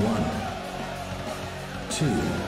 One, two.